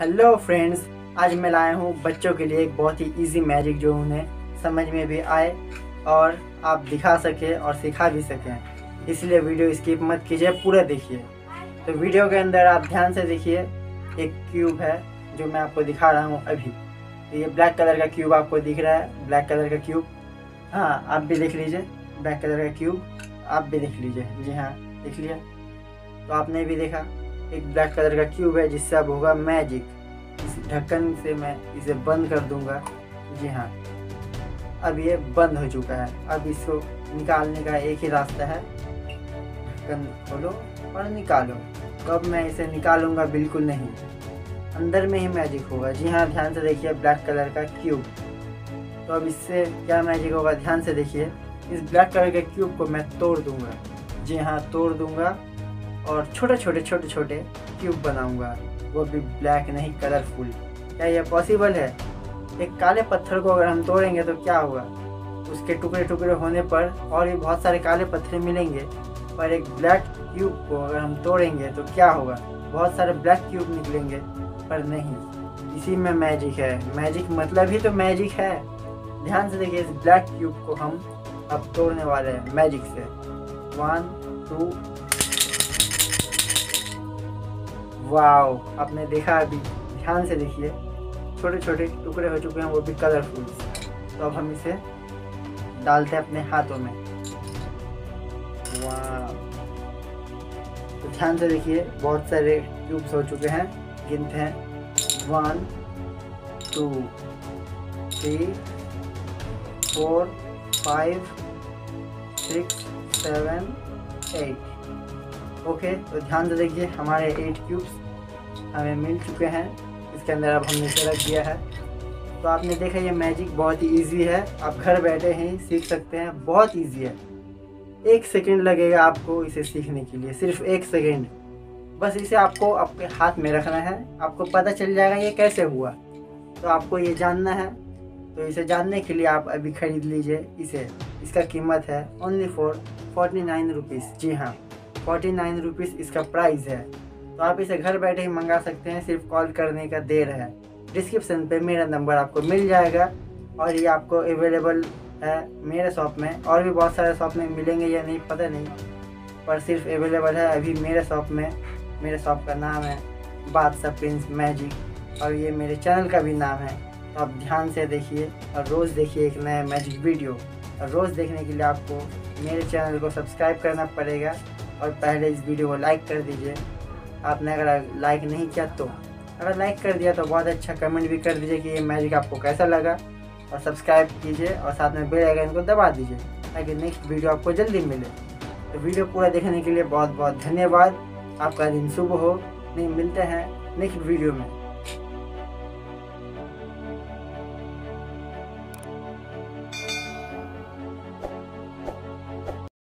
Hello friends आज मैं लाया हूँ बच्चों के लिए एक बहुत ही इजी मैजिक जो उन्हें समझ में भी आए और आप दिखा सकें और सिखा भी सकें। इसलिए वीडियो स्किप मत कीजिए, पूरा देखिए। तो वीडियो के अंदर आप ध्यान से देखिए, एक क्यूब है जो मैं आपको दिखा रहा हूँ अभी। तो ये ब्लैक कलर का क्यूब आपको दिख रहा है ब्लैक कलर का क्यूब हाँ आप भी देख लीजिए ब्लैक कलर का क्यूब आप भी देख लीजिए। जी हाँ देख लिया। तो आपने भी देखा। एक ब्लैक कलर का क्यूब है जिससे अब होगा मैजिक इस ढक्कन से मैं इसे बंद कर दूँगा। जी हाँ। अब ये बंद हो चुका है। अब इसको निकालने का एक ही रास्ता है। ढक्कन खोलो और निकालो। तो अब मैं इसे निकालूँगा बिल्कुल नहीं। अंदर में ही मैजिक होगा। जी हाँ ध्यान से देखिए ब्लैक कलर का क्यूब तो अब इससे क्या मैजिक होगा? ध्यान से देखिए। इस ब्लैक कलर के क्यूब को मैं तोड़ दूँगा। जी हाँ तोड़ दूँगा। और छोटे छोटे छोटे छोटे क्यूब बनाऊँगा। वो भी ब्लैक नहीं कलरफुल क्या यह पॉसिबल है? एक काले पत्थर को अगर हम तोड़ेंगे तो क्या होगा? उसके टुकड़े टुकड़े होने पर और भी बहुत सारे काले पत्थर मिलेंगे। पर एक ब्लैक क्यूब को अगर हम तोड़ेंगे तो क्या होगा? बहुत सारे ब्लैक क्यूब निकलेंगे, पर नहीं। इसी में मैजिक है। मैजिक मतलब ही तो मैजिक है। ध्यान से देखिए, इस ब्लैक क्यूब को हम अब तोड़ने वाले हैं मैजिक से। वन टू वाओ, आपने देखा अभी। ध्यान से देखिए। छोटे छोटे टुकड़े हो चुके हैं, वो भी कलरफुल तो अब हम इसे डालते हैं अपने हाथों में। वाह तो ध्यान से देखिए, बहुत सारे क्यूब्स हो चुके हैं। गिनते हैं। One two three four five six seven eight okay तो ध्यान से देखिए, हमारे एट क्यूब्स हमें मिल चुके हैं। इसके अंदर अब हमने इसे रख दिया है? तो आपने देखा ये मैजिक बहुत ही ईजी है। आप घर बैठे ही सीख सकते हैं, बहुत ईजी है। एक सेकेंड लगेगा आपको इसे सीखने के लिए, सिर्फ़ एक सेकेंड बस इसे आपको आपके हाथ में रखना है। आपको पता चल जाएगा ये कैसे हुआ। तो आपको ये जानना है। तो इसे जानने के लिए आप अभी ख़रीद लीजिए इसे। इसका कीमत है only for forty nine rupees जी हाँ। फोर्टी नाइन रुपीज़ इसका प्राइस है। तो आप इसे घर बैठे ही मंगा सकते हैं, सिर्फ़ कॉल करने का देर है। डिस्क्रिप्शन पे मेरा नंबर आपको मिल जाएगा और ये आपको अवेलेबल है मेरे शॉप में। और भी बहुत सारे शॉप में मिलेंगे या नहीं, पता नहीं, पर सिर्फ़ अवेलेबल है अभी मेरे शॉप में। मेरे शॉप का नाम है बादशाह प्रिंस मैजिक और ये मेरे चैनल का भी नाम है। तो आप ध्यान से देखिए और रोज़ देखिए एक नया मैजिक वीडियो। और रोज़ देखने के लिए आपको मेरे चैनल को सब्सक्राइब करना पड़ेगा। और पहले इस वीडियो को लाइक कर दीजिए। आपने अगर लाइक नहीं किया तो। अगर लाइक कर दिया तो बहुत अच्छा कमेंट भी कर दीजिए कि ये मैजिक आपको कैसा लगा। और सब्सक्राइब कीजिए और साथ में बेल आइकन को दबा दीजिए, ताकि नेक्स्ट वीडियो आपको जल्दी मिले। तो वीडियो पूरा देखने के लिए बहुत बहुत धन्यवाद। आपका दिन शुभ हो। नहीं, मिलते हैं नेक्स्ट वीडियो में।